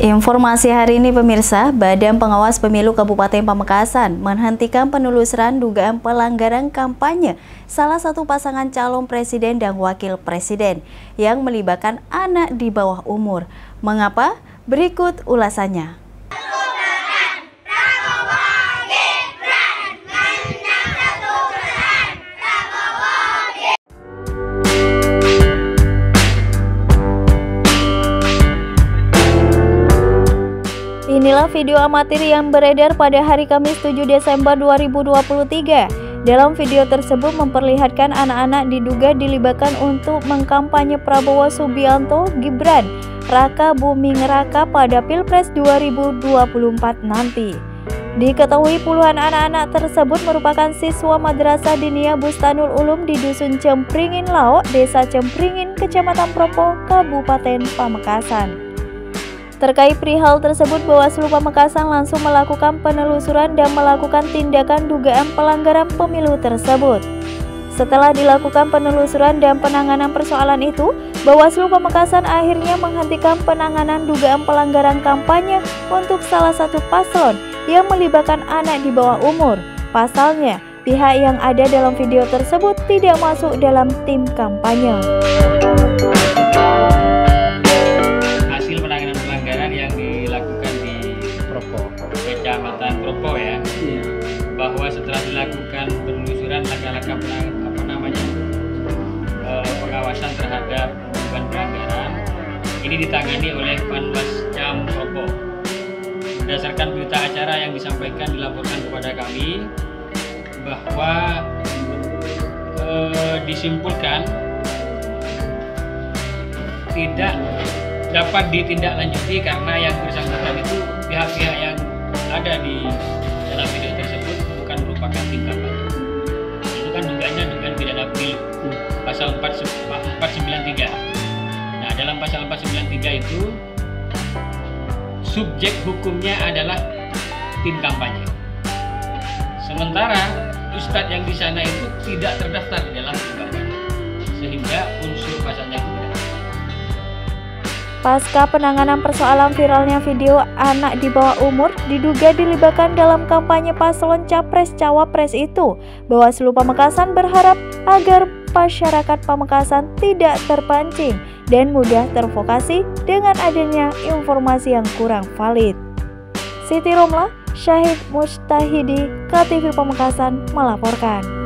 Informasi hari ini pemirsa, Badan Pengawas Pemilu Kabupaten Pamekasan menghentikan penelusuran dugaan pelanggaran kampanye salah satu pasangan calon presiden dan wakil presiden yang melibatkan anak di bawah umur. Mengapa? Berikut ulasannya. Inilah video amatir yang beredar pada hari Kamis 7 Desember 2023. Dalam video tersebut memperlihatkan anak-anak diduga dilibatkan untuk mengkampanye Prabowo Subianto Gibran Raka Buming Raka pada Pilpres 2024 nanti. Diketahui puluhan anak-anak tersebut merupakan siswa Madrasah Dinia Bustanul Ulum di Dusun Cempringin Laok, Desa Cempringin, Kecamatan Propo, Kabupaten Pamekasan. Terkait perihal tersebut, Bawaslu Pamekasan langsung melakukan penelusuran dan melakukan tindakan dugaan pelanggaran pemilu tersebut. Setelah dilakukan penelusuran dan penanganan persoalan itu, Bawaslu Pamekasan akhirnya menghentikan penanganan dugaan pelanggaran kampanye untuk salah satu paslon yang melibatkan anak di bawah umur. Pasalnya, pihak yang ada dalam video tersebut tidak masuk dalam tim kampanye. Kecamatan Propo ya iya. bahwa setelah dilakukan penelusuran langkah-langkah apa namanya e, pengawasan terhadap dugaan pelanggaran ini ditangani oleh Panwas Cam Propo berdasarkan berita acara yang disampaikan dilaporkan kepada kami bahwa e, disimpulkan tidak dapat ditindaklanjuti karena yang bersangkutan itu pasal 493 itu subjek hukumnya adalah tim kampanye. Sementara ustadz yang di sana itu tidak terdaftar di dalam tim kampanye. Sehingga unsur pasalnya itu Pasca penanganan persoalan viralnya video anak di bawah umur diduga dilibatkan dalam kampanye paslon capres-cawapres itu, Bawaslu Pamekasan berharap agar masyarakat Pamekasan tidak terpancing dan mudah tervokasi dengan adanya informasi yang kurang valid. Siti Romla, Syahid Mustahidi, KTV Pamekasan melaporkan.